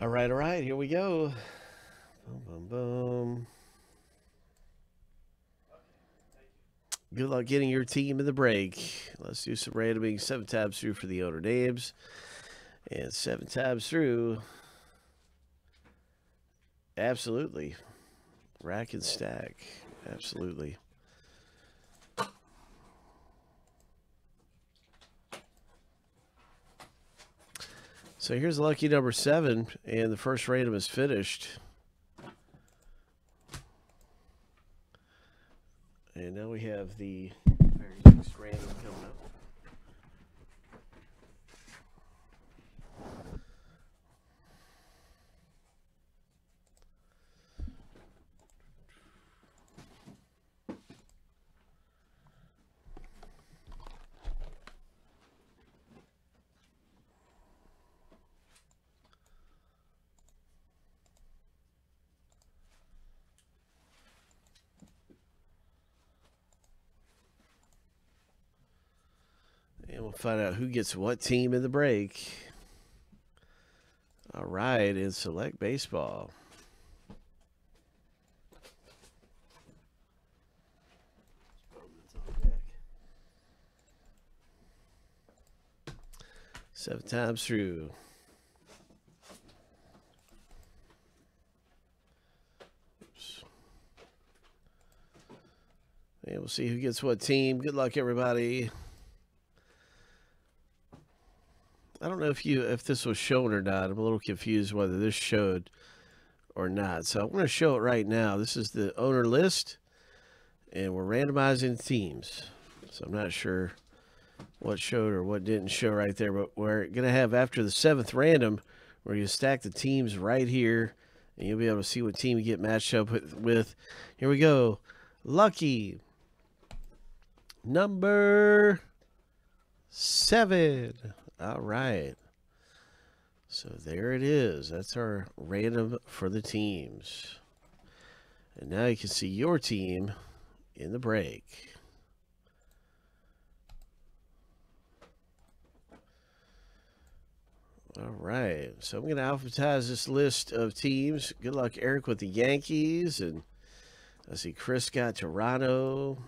All right, all right, here we go. Boom, boom, boom. Good luck getting your team in the break. Let's do some randoming. Seven tabs through for the owner names. And seven tabs through. Absolutely. Rack and stack. Absolutely. So here's lucky number seven, and the first random is finished. And now we have the very next random coming up. And we'll find out who gets what team in the break. All right, in select baseball. Seven times through. And we'll see who gets what team. Good luck, everybody. I don't know if you if this was shown or not. I'm a little confused whether this showed or not. So I'm going to show it right now. This is the owner list, and we're randomizing teams. So I'm not sure what showed or what didn't show right there, but we're going to have after the seventh random, where you stack the teams right here, and you'll be able to see what team you get matched up with. Here we go. Lucky number seven. All right. So there it is. That's our random for the teams. And now you can see your team in the break. All right. So I'm going to alphabetize this list of teams. Good luck, Eric, with the Yankees. And I see Chris got Toronto.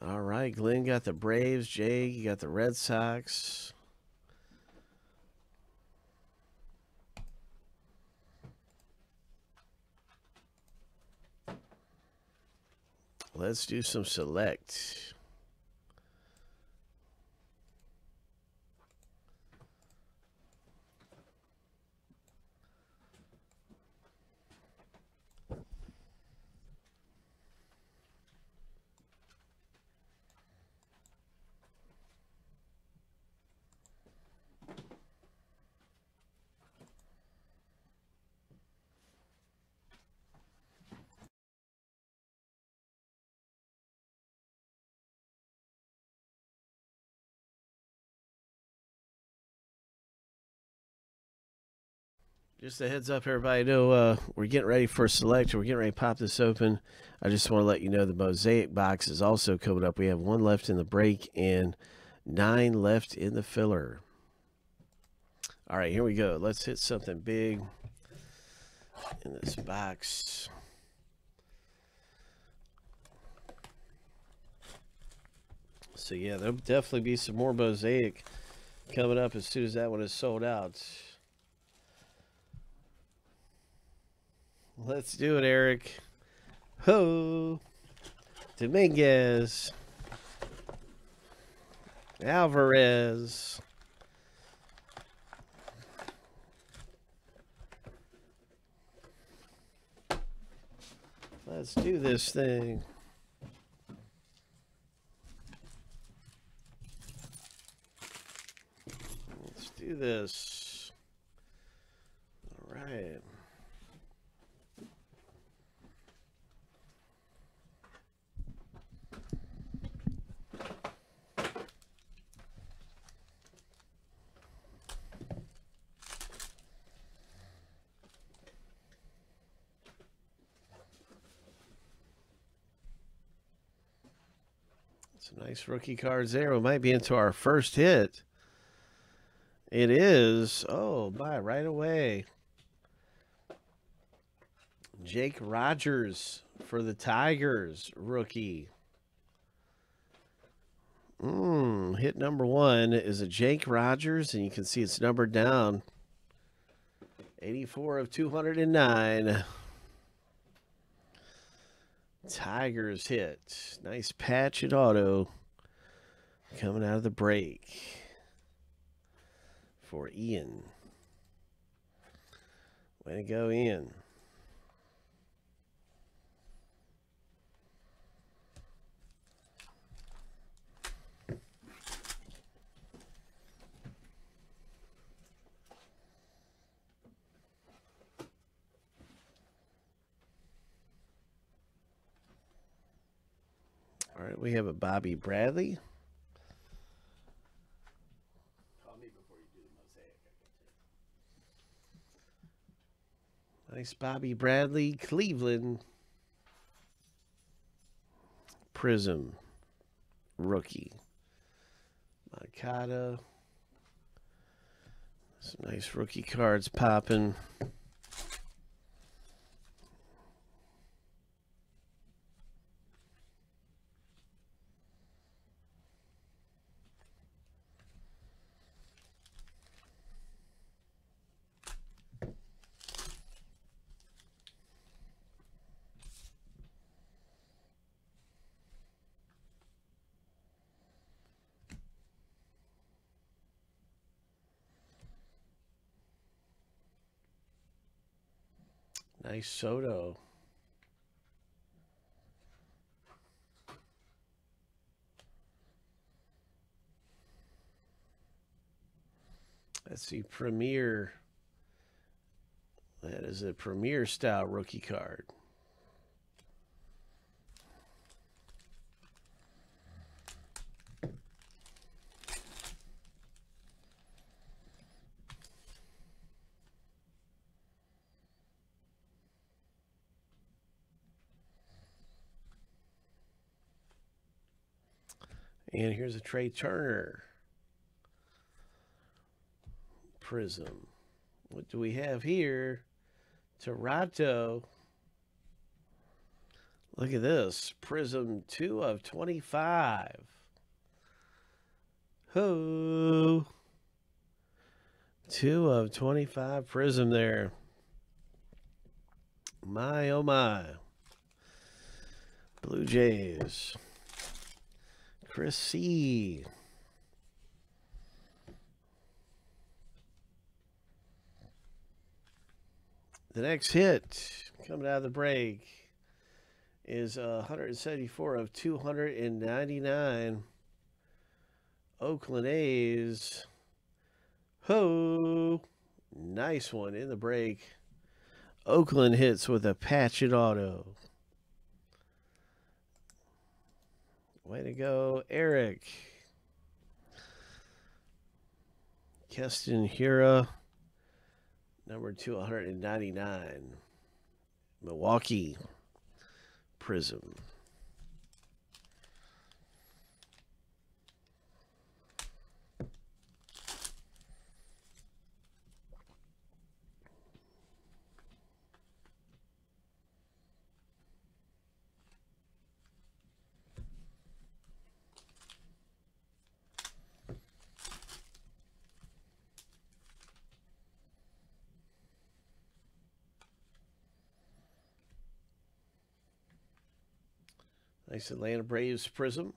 All right, Glenn got the Braves. Jay, you got the Red Sox. Let's do some select. Just a heads up, everybody. Know uh, we're getting ready for select. We're getting ready to pop this open. I just want to let you know the mosaic box is also coming up. We have one left in the break and nine left in the filler. All right, here we go. Let's hit something big in this box. So yeah, there'll definitely be some more mosaic coming up as soon as that one is sold out. Let's do it, Eric. Ho! Dominguez. Alvarez. Let's do this thing. Let's do this. All right. Some nice rookie cards there. We might be into our first hit. It is. Oh, my, right away. Jake Rogers for the Tigers, rookie. Mm, hit number one is a Jake Rogers, and you can see it's numbered down. 84 of 209. Tigers hit. Nice patch at auto coming out of the break for Ian. Way to go, Ian. All right, we have a Bobby Bradley. Nice Bobby Bradley, Cleveland. Prism, rookie. Makata. Some nice rookie cards popping. Nice Soto. Let's see, premier. That is a premier style rookie card. And here's a Trea Turner prism. What do we have here? Toronto. Look at this. Prism 2 of 25. Ho. 2 of 25 prism there. My, oh my. Blue Jays. C. The next hit coming out of the break is uh, 174 of 299. Oakland A's. Ho! Nice one in the break. Oakland hits with a Patchet Auto. Way to go, Eric. Keston Hiura, number 299. Milwaukee Prism. Nice Atlanta Braves prism.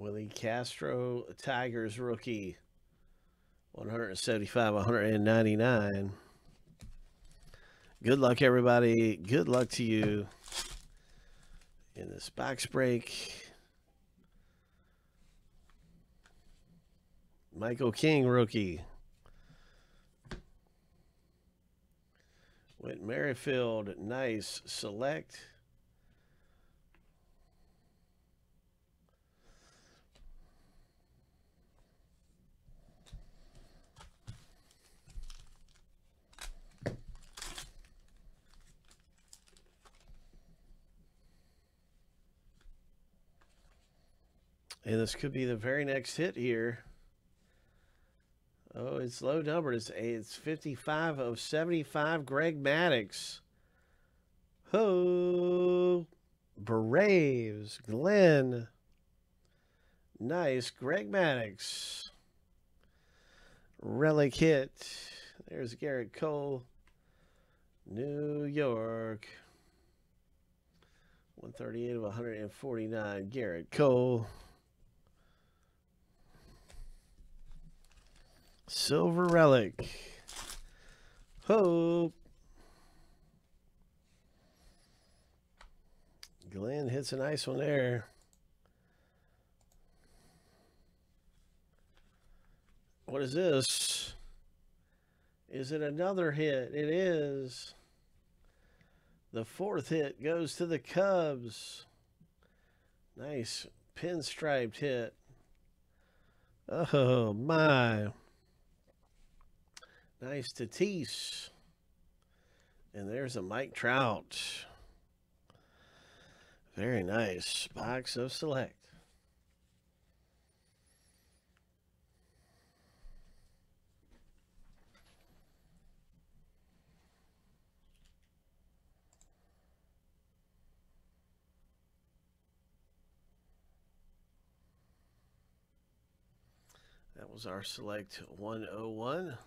Willi Castro, Tigers rookie, 175, 199. Good luck, everybody. Good luck to you in this box break. Michael King rookie. Whit Merrifield, nice select. And this could be the very next hit here. Oh, it's low numbered. It's it's 55 of 75. Greg Maddux. Ho. Braves. Glenn. Nice. Greg Maddux. Relic hit. There's Gerrit Cole. New York. 138 of 149. Gerrit Cole. Silver Relic. Hope. Glenn hits a nice one there. What is this? Is it another hit? It is. The fourth hit goes to the Cubs. Nice pinstriped hit. Oh, my. Nice Tatis. And there's a Mike Trout. Very nice. Box of select. That was our select 101.